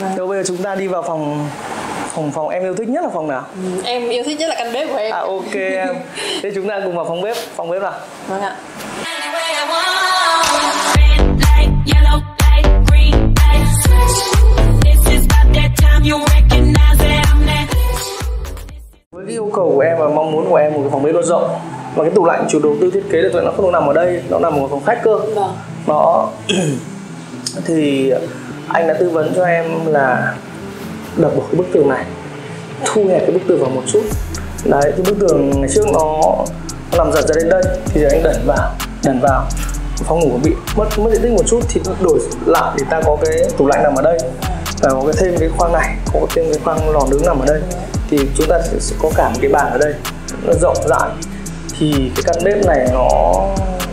Vâng. Rồi bây giờ chúng ta đi vào phòng phòng phòng em yêu thích nhất là phòng nào? Ừ, em yêu thích nhất là căn bếp của em À ok em. Thế chúng ta cùng vào phòng bếp. Phòng bếp nào? vâng ạ. Với cái yêu cầu của em và mong muốn của em một cái phòng bếp nó rộng và cái tủ lạnh chủ đầu tư thiết kế được nó không nằm ở đây, nó nằm ở phòng khách cơ. vâng Nó thì anh đã tư vấn cho em là đập bỏ cái bức tường này, thu hẹp cái bức tường vào một chút. Đấy, cái bức tường ngày trước nó, nó nằm giật ra đến đây thì giờ anh đẩy vào, đẩy vào. Phòng ngủ bị mất mất diện tích một chút thì đổi lại để ta có cái tủ lạnh nằm ở đây. Và có cái thêm cái khoang này có thêm cái khoang lò nướng nằm ở đây. Thì chúng ta sẽ, sẽ có cả một cái bàn ở đây nó rộng rãi. Thì cái căn bếp này nó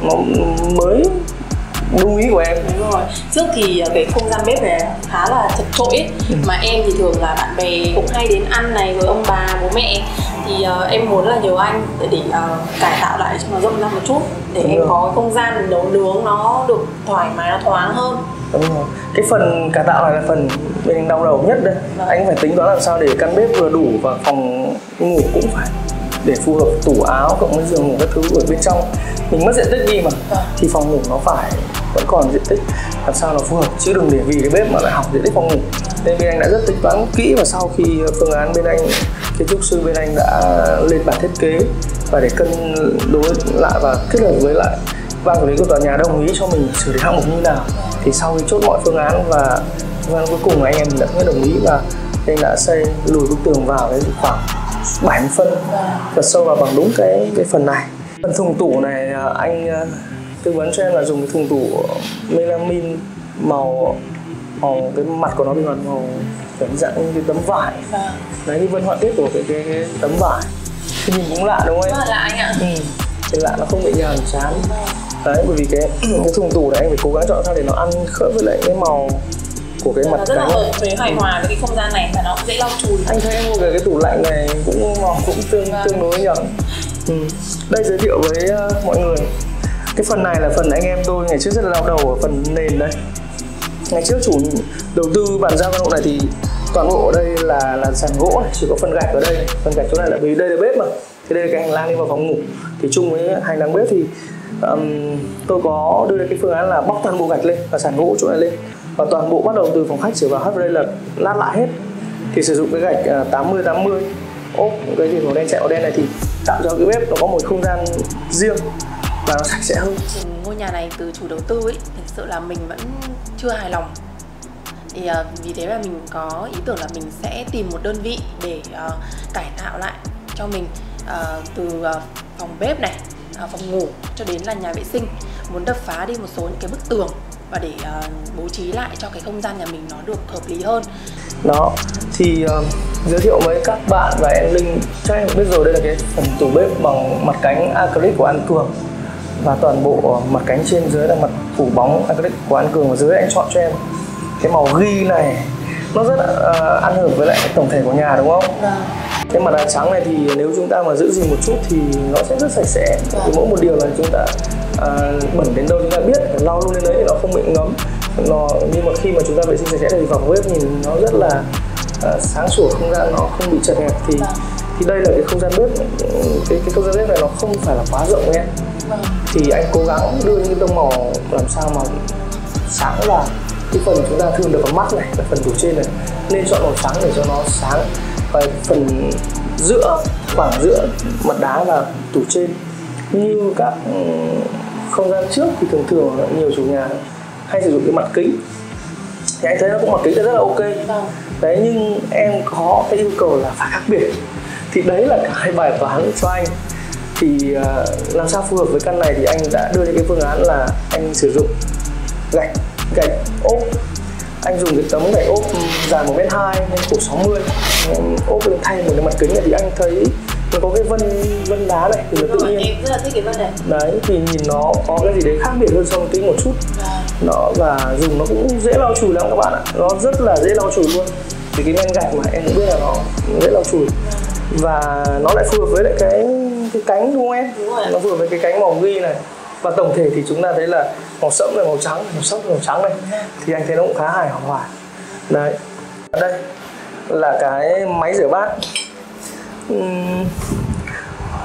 nó mới đúng ý của em đúng rồi trước thì ờ, cái không gian bếp này khá là chật ấy. Ừ. mà em thì thường là bạn bè cũng hay đến ăn này rồi ông bà bố mẹ thì ờ, em muốn là nhờ anh để, để ờ, cải tạo lại cho nó rộng ra một chút để Đúng em rồi. có không gian nấu nướng nó được thoải mái nó thoáng hơn đúng rồi cái phần cải tạo này là phần bên đau đầu nhất đây Vâng. anh phải tính toán làm sao để căn bếp vừa đủ và phòng ngủ cũng phải để phù hợp tủ áo cộng với giường ngủ các thứ ở bên trong mình mất diện tích đi mà Vâng. thì phòng ngủ nó phải vẫn còn diện tích. Làm sao nó phù hợp? Chứ đừng để vì cái bếp mà lại hỏng diện tích phòng ngủ. Nên bên anh đã rất tính toán kỹ và sau khi phương án bên anh, kiến trúc sư bên anh đã lên bản thiết kế và để cân đối lại và kết hợp với lại ban quản lý của tòa nhà đồng ý cho mình xử lý hạng mục như nào, thì sau khi chốt mọi phương án và phương án cuối cùng anh em đã đồng ý và anh đã xây lùi bức tường vào đến khoảng 70 phân và sâu vào bằng đúng cái cái phần này. Phần thùng tủ này à, anh à, tư vấn cho em là dùng cái thùng tủ melamin màu màu cái mặt của nó bên ngoài màu kiểu dạng như cái tấm vải. Vâng. Đấy như vân họa tiết của cái, cái, cái tấm vải. Thì nhìn cũng lạ đúng không em? Là lạ anh ạ. Ừ. cái lạ nó không bị nhàm chán. Đấy bởi vì cái cái thùng tủ này anh phải cố gắng chọn sao để nó ăn khớp với lại cái màu của cái mặt nó rất là hợp với hài hòa với cái không gian này và nó cũng dễ lau chùi. Anh thấy em mua cái, cái tủ lạnh này cũng màu cũng tương Vâng. tương đối nhỉ? Ừ. đây giới thiệu với uh, mọi người cái phần này là phần anh em tôi ngày trước rất là đau đầu ở phần nền đây. Ngày trước chủ đầu tư bàn giao căn hộ này thì toàn bộ ở đây là là sàn gỗ này chỉ có phần gạch ở đây. Phần gạch chỗ này là vì đây là bếp mà. Thì đây là cái hành lang đi vào phòng ngủ. Thì chung với hành lang bếp thì um, tôi có đưa ra cái phương án là bóc toàn bộ gạch lên và sàn gỗ chỗ này lên. Và toàn bộ bắt đầu từ phòng khách trở vào hết đây là lát lại hết. Thì sử dụng cái gạch à, 80 80 ốp cái gì màu đen chạy màu đen này thì tạo cho cái bếp nó có một không gian riêng và nó sạch sẽ hơn. Ngôi nhà này từ chủ đầu tư ấy thực sự là mình vẫn chưa hài lòng. Thì ờ, vì thế mà mình có ý tưởng là mình sẽ tìm một đơn vị để ờ, cải tạo lại cho mình ờ, từ phòng bếp này phòng ngủ cho đến là nhà vệ sinh. Muốn đập phá đi một số những cái bức tường và để bố trí lại cho cái không gian nhà mình nó được hợp lý hơn. Đó. Thì uh, giới thiệu với các bạn và em linh chắc em biết rồi đây là cái phần tủ bếp bằng mặt cánh acrylic của An Cường và toàn bộ mặt cánh trên dưới là mặt phủ bóng acrylic của An Cường và dưới anh chọn cho em. Cái màu ghi này nó rất là uh, ăn hợp với lại tổng thể của nhà đúng không? Cái mặt đá trắng này thì nếu chúng ta mà giữ gìn một chút thì nó sẽ rất sạch sẽ. Thì mỗi một điều là chúng ta à, bẩn đến đâu chúng ta biết phải lau luôn đến đấy thì nó không bị ngấm. Nó nhưng mà khi mà chúng ta vệ sinh sạch sẽ thì phòng bếp nhìn nó rất là à, sáng sủa không gian nó không bị chật hẹp thì thì đây là cái không gian bếp. Cái cái không gian bếp này nó không phải là quá rộng em. Thì anh cố gắng đưa những tông màu làm sao mà sáng là cái phần chúng ta thường được vào mắt này là phần tủ trên này. Nên chọn màu trắng để cho nó sáng. Và phần giữa khoảng giữa mặt đá và tủ trên. Như các ừm, không gian trước thì thường thường nhiều chủ nhà hay sử dụng cái mặt kính. Thì anh thấy nó cũng mặt kính rất là ok. Đấy nhưng em có cái yêu cầu là phải khác biệt thì đấy là cái bài toán cho anh. Thì ờ, làm sao phù hợp với căn này thì anh đã đưa ra cái phương án là anh sử dụng gạch gạch ốp. Anh dùng cái tấm gạch ốp dài 1 m hai nên khổ 60 em ốp lên thay một cái mặt kính này thì anh thấy nó có cái vân vân đá này thì nó tự nhiên. em rất là thích cái vấn đề đấy thì nhìn nó có cái gì đấy khác biệt hơn so với kính một chút. Nó và dùng nó cũng dễ lau chùi lắm các bạn ạ. Nó rất là dễ lau chùi luôn. Thì cái men gạch mà em cũng biết là nó dễ lau chùi và nó lại phù hợp với lại cái cái cánh đúng không em? Đúng rồi nó phù hợp với cái cánh màu ghi này. Và tổng thể thì chúng ta thấy là màu sẫm là màu trắng màu sẫm màu trắng này. Thì anh thấy nó cũng khá hài hòa. Đấy. Đây là cái máy rửa bát. Ừm,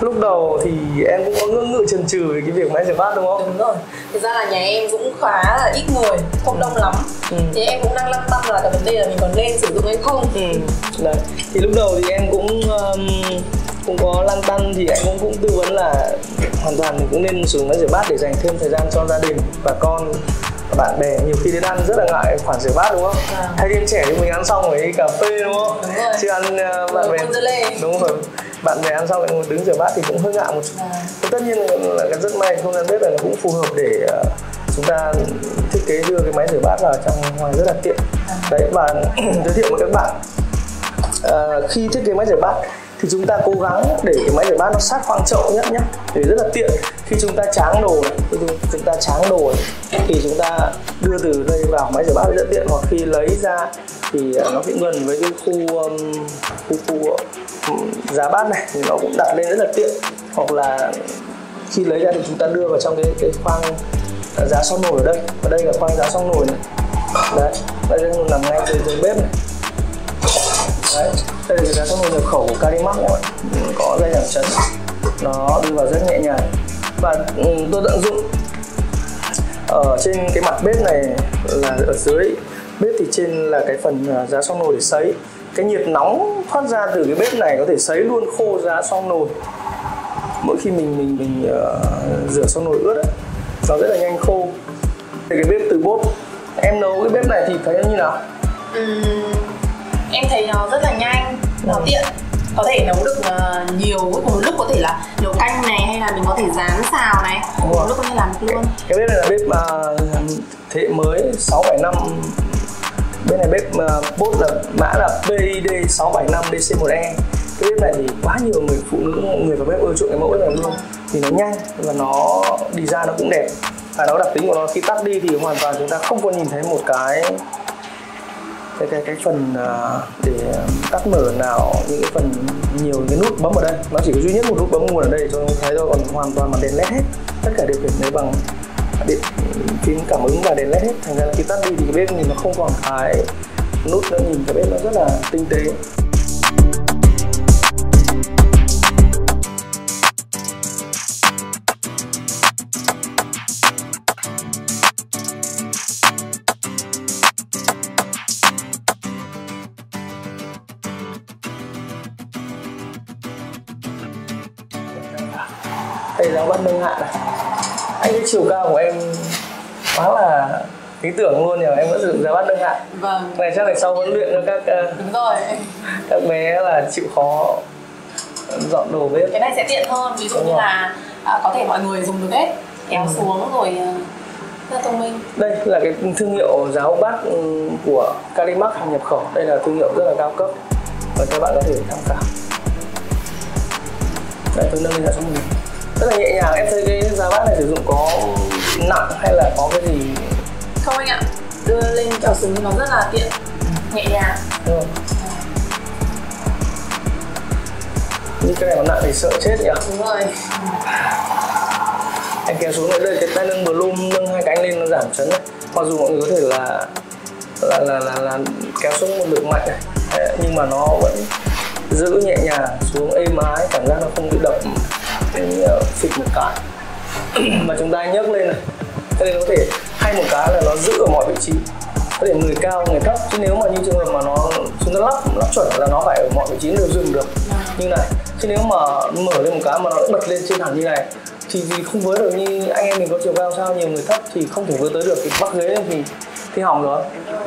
lúc đầu thì em cũng có ngưỡng ngự chần chừ về cái việc máy rửa bát đúng không đúng rồi thực ra là nhà em cũng khá là ít người không đông lắm Ừ. thì em cũng đang lăn tăn là cái vấn đề là mình còn nên sử dụng hay không Ừ, đấy. Thì lúc đầu thì em cũng um, cũng có lăn tăn thì anh cũng cũng tư vấn là hoàn toàn mình cũng nên sử dụng máy rửa bát để dành thêm thời gian cho gia đình và con và bạn bè nhiều khi đến ăn rất là ngại khoản rửa bát đúng không? Vâng. Hay đến trẻ thì mình ăn xong rồi đi cà phê đúng không? Đúng rồi. Chứ ăn uh, bạn bè đúng rồi bạn bè ăn xong lại ngồi đứng rửa bát thì cũng hơi ngại một chút. Nhưng tất nhiên là cái rất may không gian bếp này nó cũng phù hợp để uh, chúng ta thiết kế đưa cái máy rửa bát vào trong ngoài rất là tiện. Đấy và giới thiệu với các bạn Ờ, khi thiết kế máy rửa bát thì chúng ta cố gắng để cái máy rửa bát nó sát khoang chậu nhất nhé để rất là tiện khi chúng ta tráng đồ này, chúng- ta tráng đồ này, thì chúng ta đưa từ đây vào máy rửa bát rất tiện hoặc khi lấy ra thì ờ, nó cũng gần với cái khu um, khu khu giá bát này thì nó cũng đặt lên rất là tiện. Hoặc là khi lấy ra thì chúng ta đưa vào trong cái cái khoang à, giá xong nồi ở đây. Và đây là khoang giá xong nồi này. Đấy đây là nằm ngay dưới, dưới bếp này. Đấy đây là cái giá xong nồi nhập khẩu của Carimax các bạn ừ, có dây giảm chấn. Nó đưa vào rất nhẹ nhàng. Và ừ, tôi tận dụng ở trên cái mặt bếp này là ở dưới. Bếp thì trên là cái phần à, giá xong nồi để sấy cái nhiệt nóng thoát ra từ cái bếp này có thể sấy luôn khô giá xong nồi. Mỗi khi mình mình mình uh, rửa xong nồi ướt ấy, nó rất là nhanh khô. Thì cái bếp từ bốt em nấu cái bếp này thì thấy nó như nào? Ừm, em thấy nó rất là nhanh nó Ừ. tiện. Có thể nấu được ờ, nhiều cùng một lúc có thể là nấu canh này hay là mình có thể rán xào này. Cùng lúc có thể làm được luôn. Cái bếp này là bếp uh, thế hệ mới 675 bên này bếp uh, bốt là mã là PID 675 DC1E cái bếp này thì quá nhiều người phụ nữ người vào bếp ưa chuộng cái mẫu bếp này luôn. Thì nó nhanh và nó design nó cũng đẹp. Và nó đặc tính của nó khi tắt đi thì hoàn toàn chúng ta không có nhìn thấy một cái cái cái cái phần ờ, để tắt mở nào những cái phần nhiều cái nút bấm ở đây. Nó chỉ có duy nhất một nút bấm nguồn ở đây cho chúng thấy thôi còn hoàn toàn bằng đèn led hết. Tất cả điều khiển đấy bằng điện phím cảm ứng và đèn led hết. Thành ra là khi tắt đi thì cái bếp nhìn nó không còn cái nút nữa, nhìn cái bếp nó rất là tinh tế. Đây là bắt nâng hạ này chiều cao của em quá là lý tưởng luôn nhỉ em vẫn sử dụng giá bắt nâng hạ vâng. Này chắc là sau huấn luyện cho các ờ, đúng rồi. các bé là chịu khó dọn đồ bếp. Cái này sẽ tiện hơn ví dụ Đúng như rồi. là à, có thể mọi người dùng được hết kéo Ừ. xuống rồi ờ, rất thông minh. Đây là cái thương hiệu giáo bát ừ, của Carimax hàng nhập khẩu. Đây là thương hiệu rất là cao cấp và các bạn có thể tham khảo. Đây tôi nâng lên số mình rất là nhẹ nhàng em thấy cái giá bát này sử dụng có nặng hay là có cái gì? Không anh ạ đưa lên xuống thì nó rất là tiện nhẹ nhàng. Không? như cái này mà nặng thì sợ chết nhỉ? Đúng rồi. Em kéo xuống đây đây cái tay nâng bloom nâng hai cánh lên nó giảm chấn này. Mặc dù mọi người có thể là là là là, là kéo xuống một lực mạnh này. Đấy, nhưng mà nó vẫn giữ nhẹ nhàng xuống êm ái cảm giác nó không bị đập cái ờ, phịch một cái. Mà chúng ta nhấc lên này cho nên có thể hay một cái là nó giữ ở mọi vị trí. Có thể người cao người thấp chứ nếu mà như trường hợp mà nó chúng ta lắp lắp chuẩn là nó phải ở mọi vị trí đều dừng được. Như này chứ nếu mà mở lên một cái mà nó bật lên trên hẳn như này thì, vì không với được như anh em mình có chiều cao sao nhiều người thấp thì không thể với tới được. Thì bắt ghế lên thì thì hỏng rồi.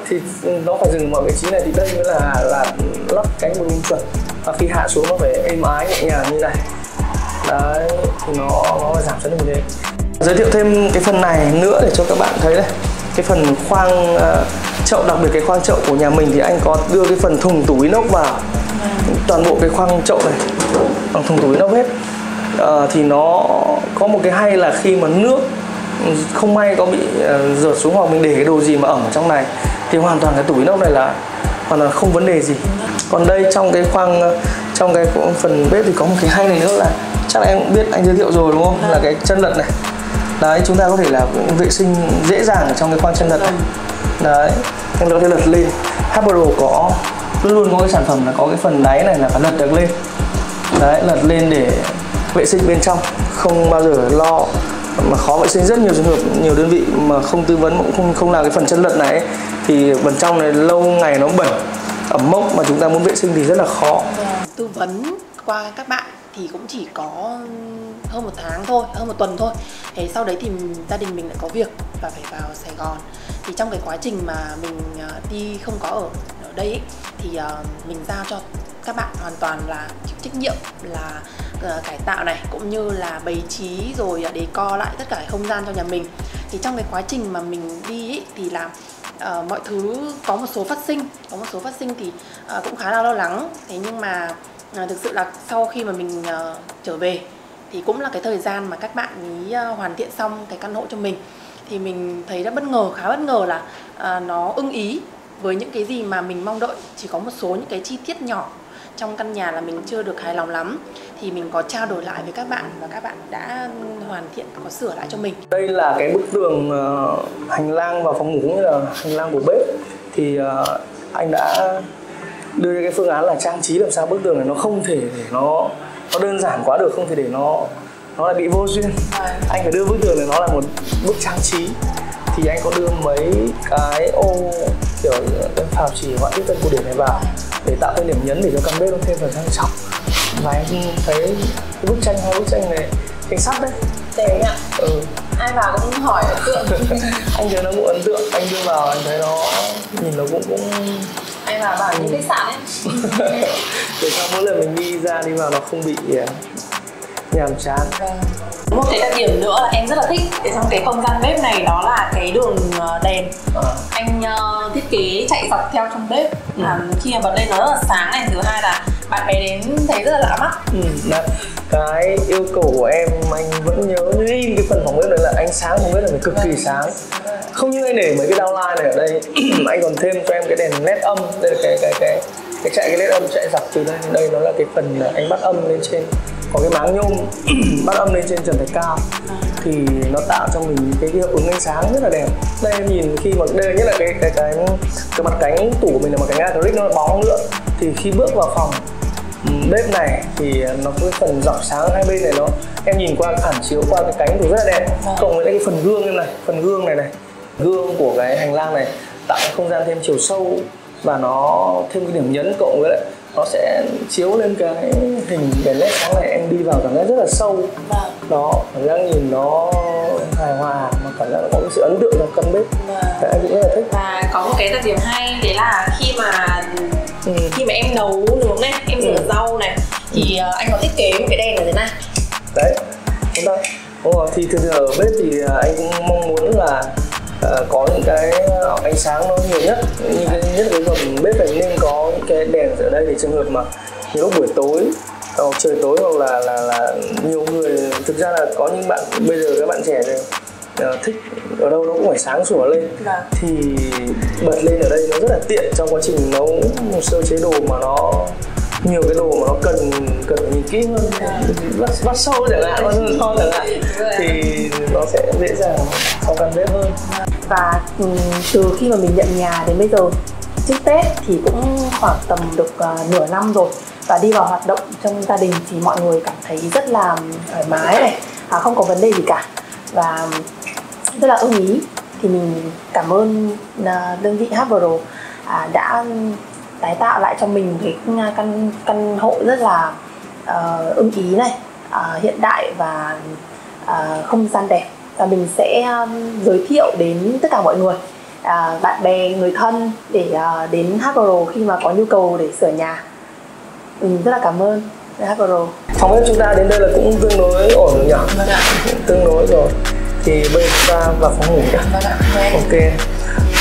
Thì nó phải dừng ở mọi vị trí này thì đây mới là là lắp cánh balloon chuẩn. Và khi hạ xuống nó phải êm ái nhẹ nhàng như này đấy thì nó nó giảm xuống như thế giới thiệu thêm cái phần này nữa để cho các bạn thấy đây. Cái phần khoang uh, chậu đặc biệt cái khoang chậu của nhà mình thì anh có đưa cái phần thùng tủ inox vào. Toàn bộ cái khoang chậu này bằng thùng tủ inox hết. Uh, thì nó có một cái hay là khi mà nước không may có bị ờ, uh, rớt xuống hoặc mình để cái đồ gì mà ẩm ở trong này thì hoàn toàn cái tủ inox này là hoàn toàn không vấn đề gì. Còn đây trong cái khoang trong cái phần bếp thì có một cái hay này nữa là chắc là em cũng biết anh giới thiệu rồi đúng không? Là cái chân lật này. Đấy chúng ta có thể là vệ sinh dễ dàng ở trong cái khoang chân lật này. Đấy em có thể lật lên. Hasbro có luôn luôn có cái sản phẩm là có cái phần đáy này là phải lật được lên. Đấy lật lên để vệ sinh bên trong. Không bao giờ lo mà khó vệ sinh rất nhiều trường hợp nhiều đơn vị mà không tư vấn cũng không không làm cái phần chân lật này ấy, thì bên trong này lâu ngày nó bẩn ẩm mốc mà chúng ta muốn vệ sinh thì rất là khó. Tư vấn qua các bạn thì cũng chỉ có hơn một tháng thôi hơn một tuần thôi. Thế sau đấy thì gia đình mình lại có việc và phải vào Sài Gòn. Thì trong cái quá trình mà mình à, đi không có ở ở đây ấy, thì à, mình giao cho các bạn hoàn toàn là chịu trách nhiệm là ờ, cải tạo này cũng như là bày trí rồi để co lại tất cả cái không gian cho nhà mình. Thì trong cái quá trình mà mình đi ấy, thì là ờ, mọi thứ có một số phát sinh có một số phát sinh thì ờ, cũng khá là lo lắng. Thế nhưng mà à, thực sự là sau khi mà mình uh, trở về thì cũng là cái thời gian mà các bạn ý uh, hoàn thiện xong cái căn hộ cho mình. Thì mình thấy rất bất ngờ khá bất ngờ là uh, nó ưng ý với những cái gì mà mình mong đợi. Chỉ có một số những cái chi tiết nhỏ trong căn nhà là mình chưa được hài lòng lắm. Thì mình có trao đổi lại với các bạn và các bạn đã hoàn thiện có sửa lại cho mình. Đây là cái bức tường uh, hành lang vào phòng ngủ cũng như là hành lang của bếp. Thì uh, anh đã đưa ra cái phương án là trang trí làm sao bức tường này nó không thể để nó nó đơn giản quá được không thể để nó nó lại bị vô duyên. Anh phải đưa bức tường này nó là một bức trang trí. Thì anh có đưa mấy cái ô kiểu phào chỉ họa tiết tân cổ điển này vào để tạo thêm điểm nhấn để cho căn bếp nó thêm phần sang trọng. Và anh thấy cái bức tranh hai bức tranh này tranh sắt đấy. Đẹp ạ. Ừ. Ai vào cũng hỏi ấn tượng. Anh thấy nó cũng ấn tượng. Anh đưa vào anh thấy nó nhìn nó cũng cũng ai vào bảo như khách sạn ấy để cho mỗi lần mình đi ra đi vào nó không bị à, nhàm chán. Một cái đặc điểm nữa là em rất là thích ở trong cái không gian bếp này đó là cái đường ờ, đèn. À, anh ờ, thiết kế chạy dọc theo trong bếp. À, khi mà bật lên nó rất là sáng này thứ hai là bạn bè đến thấy rất là lạ mắt. Ừ cái yêu cầu của em, anh vẫn nhớ như in cái phần phòng bếp đấy là ánh sáng phòng bếp là phải cực kỳ sáng. Không như anh để mấy cái downline này ở đây, anh còn thêm cho em cái đèn led âm, đây là cái cái cái cái chạy cái led âm chạy dọc từ đây. Đây nó là cái phần anh bắt âm lên trên, có cái máng nhôm, bắt âm lên trên trần thạch cao. Thì nó tạo cho mình cái hiệu ứng ánh sáng rất là đẹp. Đây em nhìn khi mà, đây nhất là cái cái cái cái mặt cánh tủ của mình là mặt cánh acrylic nó là bóng nữa. Thì khi bước vào phòng bếp này thì nó có cái phần dọc sáng hai bên này nó. Em nhìn qua phản chiếu qua cái cánh thì rất là đẹp. Cộng với lại cái phần gương như này phần gương này này gương của cái hành lang này tạo cái không gian thêm chiều sâu và nó thêm cái điểm nhấn cộng với lại nó sẽ chiếu lên cái hình đèn led sáng này em đi vào cảm giác rất là sâu. Đó cảm giác nhìn nó hài hòa mà cảm giác có cái sự ấn tượng trong căn bếp. Anh cũng rất là thích. Và có một cái đặc điểm hay đấy là khi mà ừ. khi mà em nấu nướng này em thì ờ, anh có thiết kế một cái đèn ở thế này. Đấy chúng ta đúng rồi thì thường thường ở bếp thì à, anh cũng mong muốn là à, có những cái ánh sáng nó nhiều nhất. Như cái nhất cái phần bếp này nên có những cái đèn ở đây để trường hợp mà nhiều lúc buổi tối hoặc trời tối hoặc là là là nhiều người thực ra là có những bạn bây giờ các bạn trẻ này ờ, thích ở đâu nó cũng phải sáng sủa lên. Vâng. thì bật lên ở đây nó rất là tiện trong quá trình nấu sơ chế đồ mà nó nhiều cái đồ mà nó cần cần phải nhìn kỹ hơn. Bắt, bắt sâu chẳng hạn bắt sâu chẳng hạn thì nó sẽ dễ dàng trong căn bếp hơn. Và ừ, từ khi mà mình nhận nhà đến bây giờ trước Tết thì cũng khoảng tầm được uh, nửa năm rồi. Và đi vào hoạt động trong gia đình thì mọi người cảm thấy rất là thoải mái này à, không có vấn đề gì cả. Và rất là ưng ý. Thì mình cảm ơn uh, đơn vị Hasbro uh, à, đã tái tạo lại cho mình cái căn căn hộ rất là ờ, ưng ý này à, hiện đại và à, không gian đẹp. Và mình sẽ um, giới thiệu đến tất cả mọi người à, bạn bè người thân để à, đến Hasbro khi mà có nhu cầu để sửa nhà. Ừ, rất là cảm ơn Hasbro phòng bếp chúng ta đến đây là cũng tương đối ổn rồi nhỉ tương đối rồi. Thì bây giờ chúng ta vào phòng ngủ nhé ok.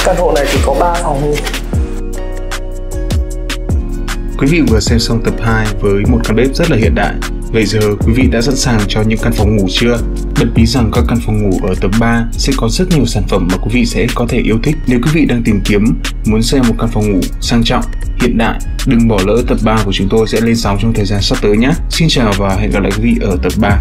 Căn hộ này chỉ có 3 phòng ngủ Quý vị vừa xem xong tập 2 với một căn bếp rất là hiện đại. Vậy giờ quý vị đã sẵn sàng cho những căn phòng ngủ chưa? Bật bí rằng các căn phòng ngủ ở tập 3 sẽ có rất nhiều sản phẩm mà quý vị sẽ có thể yêu thích. Nếu quý vị đang tìm kiếm muốn xem một căn phòng ngủ sang trọng, hiện đại, đừng bỏ lỡ tập 3 của chúng tôi sẽ lên sóng trong thời gian sắp tới nhé. Xin chào và hẹn gặp lại quý vị ở tập 3.